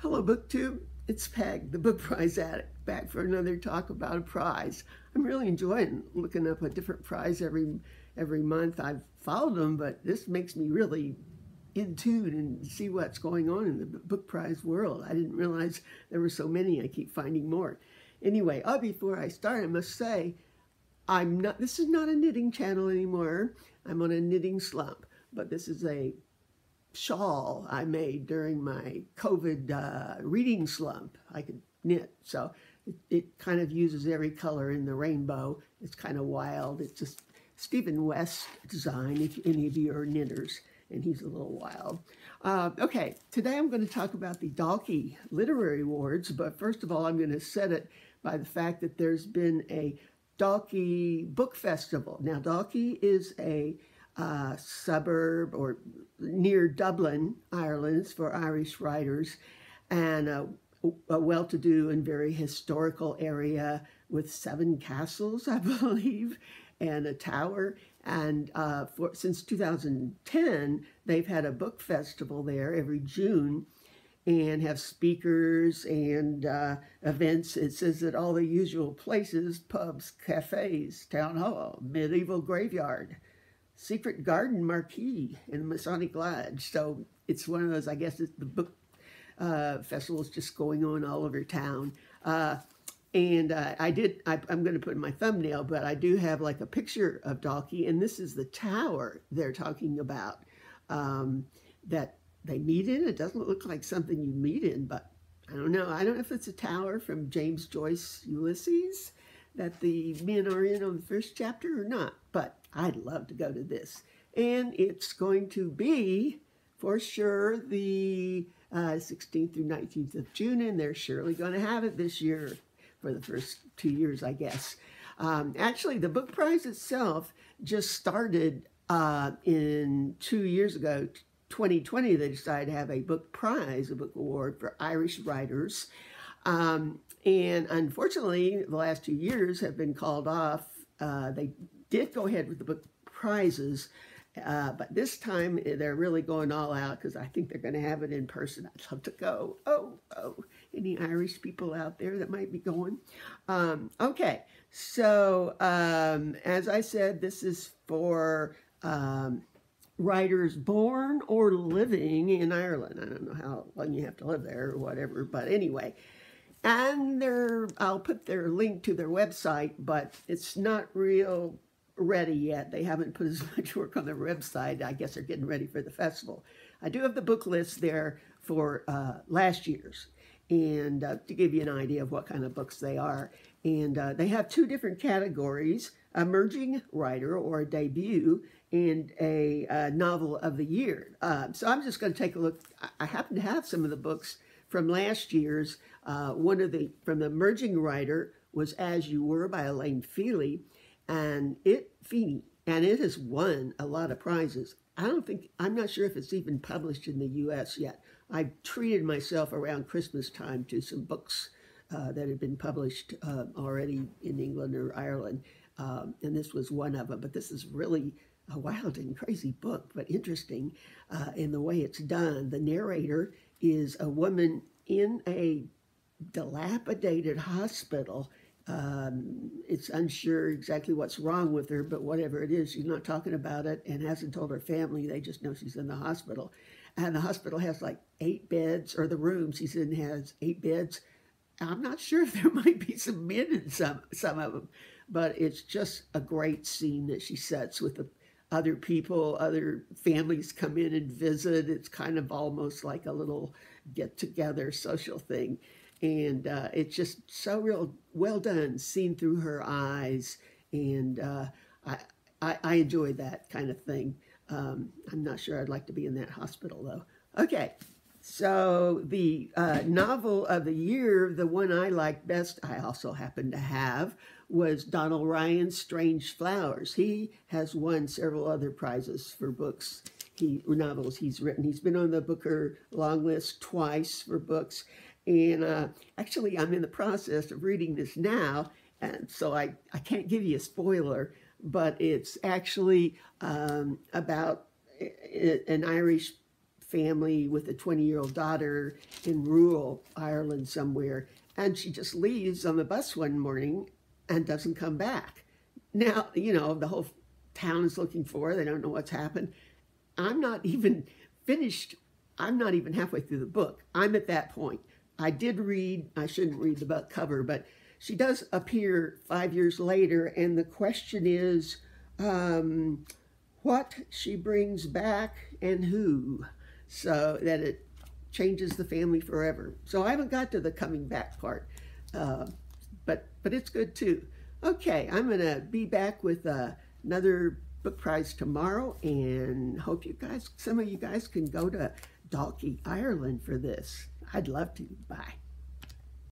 Hello, BookTube. It's Peg, the book prize addict, back for another talk about a prize. I'm really enjoying looking up a different prize every every month. I've followed them, but this makes me really in tune and see what's going on in the book prize world. I didn't realize there were so many. I keep finding more. Anyway, uh, before I start, I must say, I'm not. This is not a knitting channel anymore. I'm on a knitting slump, but this is a shawl I made during my COVID uh, reading slump. I could knit, so it, it, kind of uses every color in the rainbow. It's kind of wild. It's just Stephen West design, if any of you are knitters, and he's a little wild. Uh, okay, today I'm going to talk about the Dalkey Literary Awards, but first of all, I'm going to set it by the fact that there's been a Dalkey Book Festival. Now, Dalkey is a uh, suburb or near Dublin, Ireland, for Irish writers, and a, a well-to-do and very historical area with seven castles, I believe, and a tower. And uh, for, since 2010, they've had a book festival there every June and have speakers and uh, events. It says that all the usual places, pubs, cafes, town hall, medieval graveyard, secret garden marquee in the Masonic Lodge. So it's one of those, I guess, the book uh, festival is just going on all over town. Uh, and uh, I did, I, am going to put in my thumbnail, but I do have like a picture of Dalkey, and this is the tower they're talking about um, that they meet in. It doesn't look like something you meet in, but I don't know. I don't know if it's a tower from James Joyce Ulysses that the men are in on the first chapter or not, but I'd love to go to this. And it's going to be, for sure, the uh, 16th through 19th of June, and they're surely going to have it this year for the first two years, I guess. Um, actually, the book prize itself just started uh, in two years ago, 2020, they decided to have a book prize, a book award for Irish writers. Um, and unfortunately, the last two years have been called off. Uh, they did go ahead with the book prizes, uh, but this time they're really going all out because I think they're going to have it in person. I'd love to go. Oh, oh, any Irish people out there that might be going? Um, okay, so um, as I said, this is for um, writers born or living in Ireland. I don't know how long you have to live there or whatever, but anyway. And their, I'll put their link to their website, but it's not real ready yet. They haven't put as much work on their website. I guess they're getting ready for the festival. I do have the book list there for uh, last year's and uh, to give you an idea of what kind of books they are. And uh, they have two different categories, emerging writer or debut and a, a novel of the year. Uh, so I'm just going to take a look. I happen to have some of the books from last year's. Uh, one of the, from the emerging writer was As You Were by Elaine Feely, and it Feeney, and it has won a lot of prizes. I don't think I'm not sure if it's even published in the U.S. yet. I treated myself around Christmas time to some books uh, that had been published uh, already in England or Ireland, um, and this was one of them. But this is really a wild and crazy book, but interesting uh, in the way it's done. The narrator is a woman in a dilapidated hospital um, it's unsure exactly what's wrong with her, but whatever it is, she's not talking about it and hasn't told her family. They just know she's in the hospital. And the hospital has like eight beds, or the room she's in has eight beds. I'm not sure if there might be some men in some, some of them, but it's just a great scene that she sets with the other people, other families come in and visit. It's kind of almost like a little get together social thing and uh, it's just so real well done, seen through her eyes, and uh, I, I, I enjoy that kind of thing. Um, I'm not sure I'd like to be in that hospital though. Okay, so the uh, novel of the year, the one I liked best, I also happen to have, was Donal Ryan's Strange Flowers. He has won several other prizes for books, he novels he's written. He's been on the Booker long list twice for books, and uh, actually, I'm in the process of reading this now, and so I, I can't give you a spoiler, but it's actually um, about an Irish family with a 20 year old daughter in rural Ireland somewhere. And she just leaves on the bus one morning and doesn't come back. Now, you know, the whole town is looking for her. They don't know what's happened. I'm not even finished. I'm not even halfway through the book. I'm at that point. I did read, I shouldn't read the book cover, but she does appear five years later. And the question is um, what she brings back and who, so that it changes the family forever. So I haven't got to the coming back part, uh, but, but it's good too. Okay, I'm to be back with uh, another book prize tomorrow and hope you guys, some of you guys can go to Dalkey, Ireland for this. I'd love to. Bye.